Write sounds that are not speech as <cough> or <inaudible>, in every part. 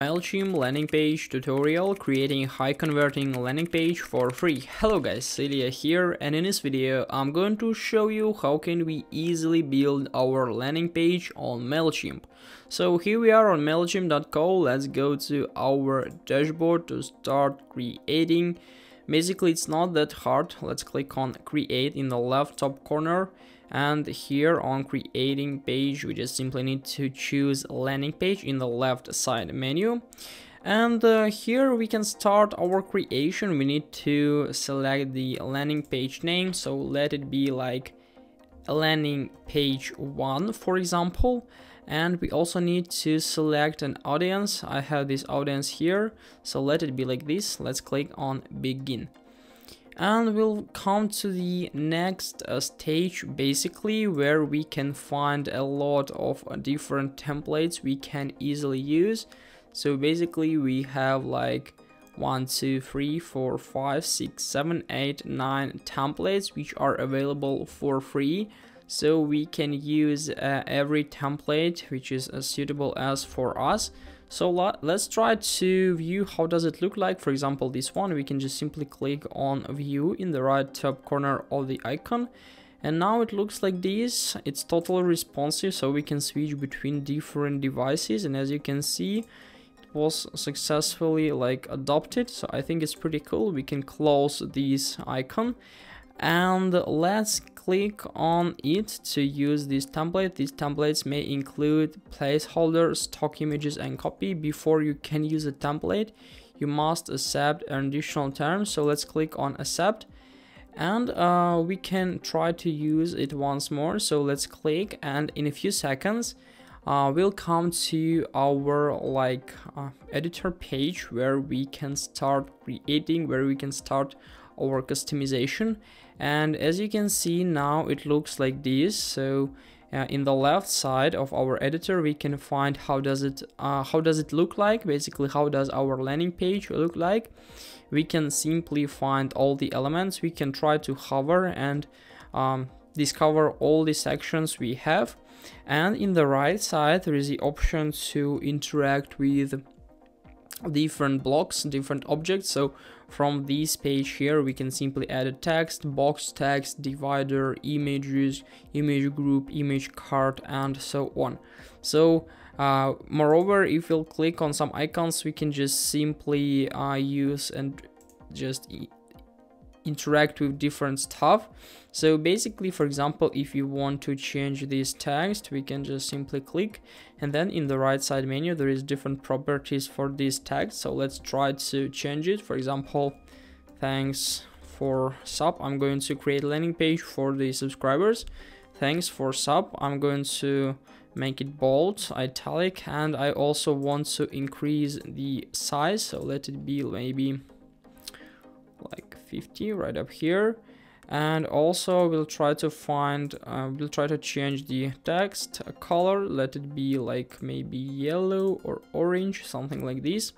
MailChimp landing page tutorial creating high converting landing page for free. Hello guys, Celia here and in this video I'm going to show you how can we easily build our landing page on MailChimp. So here we are on MailChimp.co, let's go to our dashboard to start creating. Basically it's not that hard, let's click on create in the left top corner and here on creating page we just simply need to choose landing page in the left side menu. And uh, here we can start our creation. We need to select the landing page name. So let it be like landing page 1 for example. And we also need to select an audience. I have this audience here. So let it be like this. Let's click on begin and we'll come to the next uh, stage basically where we can find a lot of uh, different templates we can easily use. So basically we have like one two three four five six seven eight nine templates which are available for free. So we can use uh, every template which is as suitable as for us so let's try to view how does it look like. For example, this one, we can just simply click on view in the right top corner of the icon. And now it looks like this. It's totally responsive, so we can switch between different devices. And as you can see, it was successfully like adopted. So I think it's pretty cool. We can close this icon and let's click on it to use this template. These templates may include placeholder, stock images and copy. Before you can use a template, you must accept an additional term. So let's click on accept and uh, we can try to use it once more. So let's click and in a few seconds, uh, we'll come to our like uh, editor page where we can start creating, where we can start our customization. And as you can see now it looks like this. So uh, in the left side of our editor we can find how does it uh, how does it look like? Basically how does our landing page look like? We can simply find all the elements. We can try to hover and um, discover all the sections we have. And in the right side there is the option to interact with different blocks different objects. So from this page here we can simply add a text box text divider images image group image card and so on. So uh, moreover if we'll click on some icons we can just simply uh, use and just interact with different stuff. So basically for example if you want to change this text we can just simply click. And then in the right side menu there is different properties for this text. So let's try to change it. For example thanks for sub. I'm going to create a landing page for the subscribers. Thanks for sub. I'm going to make it bold italic and i also want to increase the size. So let it be maybe like 50 right up here. And also we'll try to find uh, we'll try to change the text color let it be like maybe yellow or orange something like this.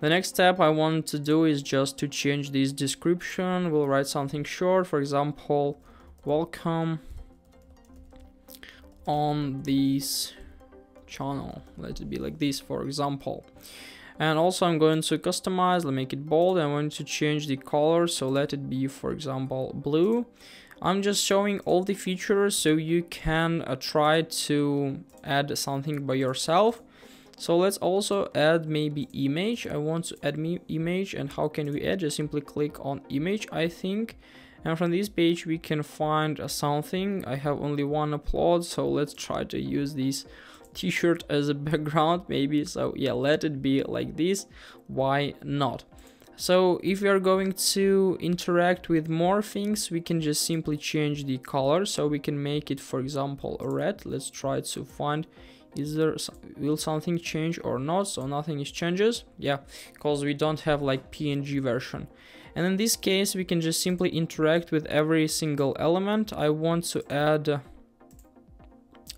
The next step I want to do is just to change this description. We'll write something short for example welcome on this channel. Let it be like this for example and also I'm going to customize let me make it bold. I'm going to change the color so let it be for example blue. I'm just showing all the features so you can uh, try to add something by yourself. So let's also add maybe image. I want to add me image and how can we add? Just simply click on image I think. And from this page we can find uh, something. I have only one upload so let's try to use this t-shirt as a background maybe so yeah let it be like this. Why not? So if we are going to interact with more things we can just simply change the color. So we can make it for example red. Let's try to find is there will something change or not? So nothing is changes. Yeah because we don't have like png version. And in this case we can just simply interact with every single element. I want to add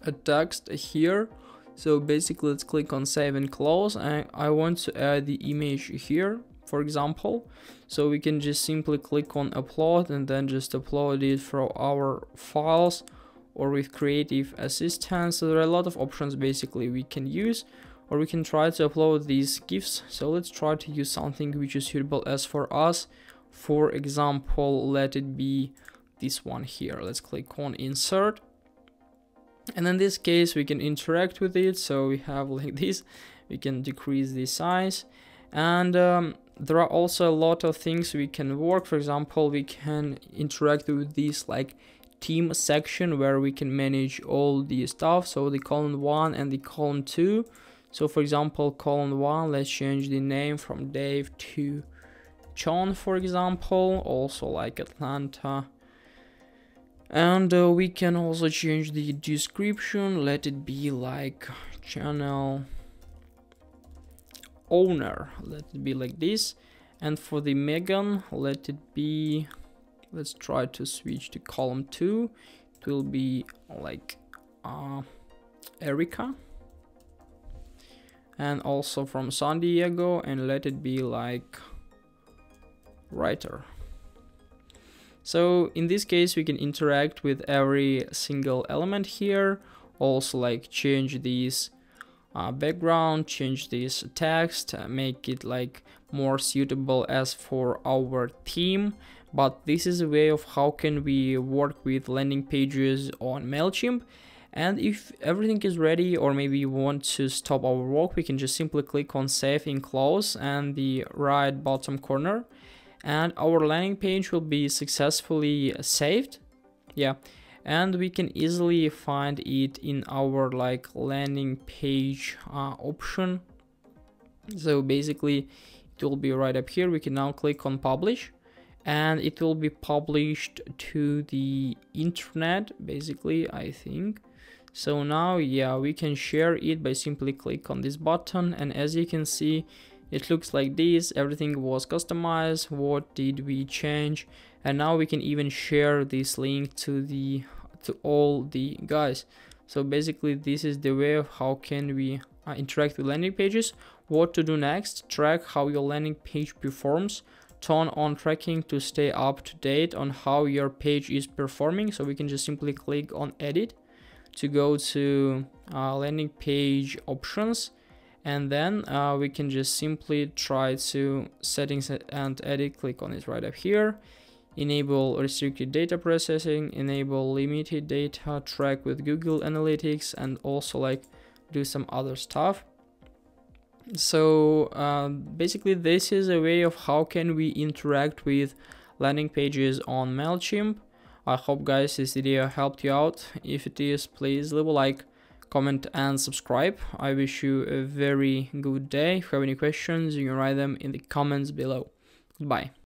a text here so basically let's click on save and close and I want to add the image here for example so we can just simply click on upload and then just upload it from our files or with creative assistant so there are a lot of options basically we can use or we can try to upload these GIFs. So let's try to use something which is suitable as for us. For example, let it be this one here. Let's click on insert. And in this case, we can interact with it. So we have <laughs> like this, we can decrease the size. And um, there are also a lot of things we can work. For example, we can interact with this like team section where we can manage all the stuff. So the column one and the column two. So for example, column one, let's change the name from Dave to John, for example, also like Atlanta. And uh, we can also change the description, let it be like channel owner, let it be like this. And for the Megan, let it be, let's try to switch to column two. It will be like uh, Erica and also from San Diego and let it be like writer. So in this case we can interact with every single element here, also like change these uh, background, change this text, make it like more suitable as for our theme. But this is a way of how can we work with landing pages on MailChimp. And if everything is ready or maybe you want to stop our work we can just simply click on save in close and the right bottom corner and our landing page will be successfully saved. Yeah and we can easily find it in our like landing page uh, option. So basically it will be right up here. We can now click on publish and it will be published to the internet basically i think. So now, yeah, we can share it by simply click on this button and as you can see, it looks like this, everything was customized, what did we change, and now we can even share this link to the to all the guys. So basically this is the way of how can we uh, interact with landing pages, what to do next, track how your landing page performs, turn on tracking to stay up to date on how your page is performing. So we can just simply click on edit to go to uh, landing page options and then uh, we can just simply try to settings and edit click on it right up here. Enable restricted data processing enable limited data track with google analytics and also like do some other stuff. So uh, basically this is a way of how can we interact with landing pages on mailchimp. I hope guys this video helped you out. If it is, please leave a like, comment and subscribe. I wish you a very good day. If you have any questions, you can write them in the comments below. Goodbye.